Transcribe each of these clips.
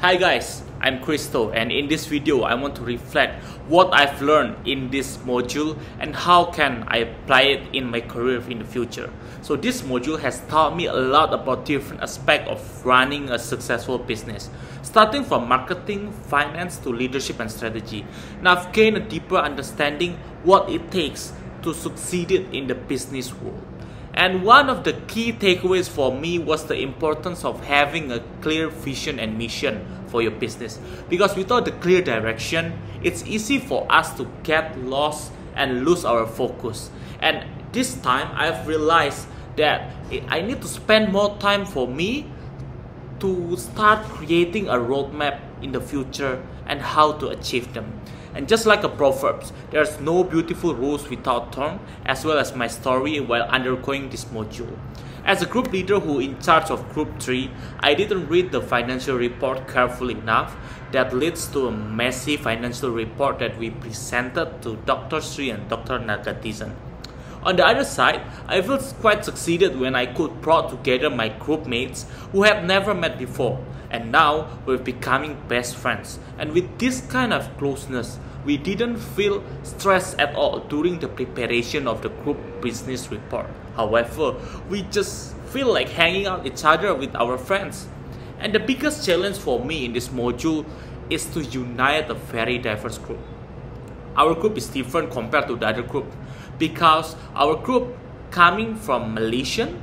Hi guys, I'm Christo and in this video I want to reflect what I've learned in this module and how can I apply it in my career in the future. So this module has taught me a lot about different aspects of running a successful business, starting from marketing, finance to leadership and strategy. Now I've gained a deeper understanding what it takes to succeed in the business world. And one of the key takeaways for me was the importance of having a clear vision and mission for your business. Because without the clear direction, it's easy for us to get lost and lose our focus. And this time, I've realized that I need to spend more time for me to start creating a roadmap in the future and how to achieve them. And just like a Proverbs, there's no beautiful rose without thorn, as well as my story while undergoing this module. As a group leader who in charge of group 3, I didn't read the financial report carefully enough that leads to a messy financial report that we presented to Dr. Sri and Dr. Nagathisan. On the other side, I felt quite succeeded when I could brought together my group mates who had never met before and now we're becoming best friends. And with this kind of closeness, we didn't feel stressed at all during the preparation of the group business report. However, we just feel like hanging out each other with our friends. And the biggest challenge for me in this module is to unite a very diverse group. Our group is different compared to the other group because our group coming from Malaysian,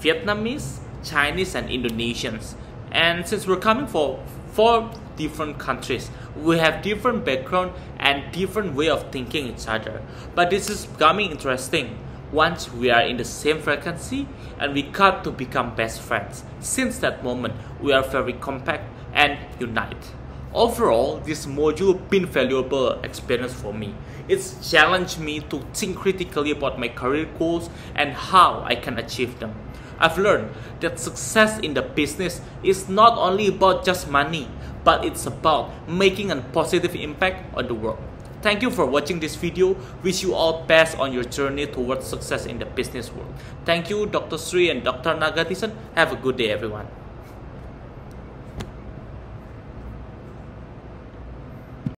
Vietnamese, Chinese and Indonesians. And since we're coming from four different countries, we have different background and different way of thinking each other. But this is becoming interesting once we are in the same frequency and we got to become best friends. Since that moment, we are very compact and unite. Overall, this module been valuable experience for me. It's challenged me to think critically about my career goals and how I can achieve them. I've learned that success in the business is not only about just money, but it's about making a positive impact on the world. Thank you for watching this video. Wish you all best on your journey towards success in the business world. Thank you Dr. Sri and Dr. Nagathisan. Have a good day everyone.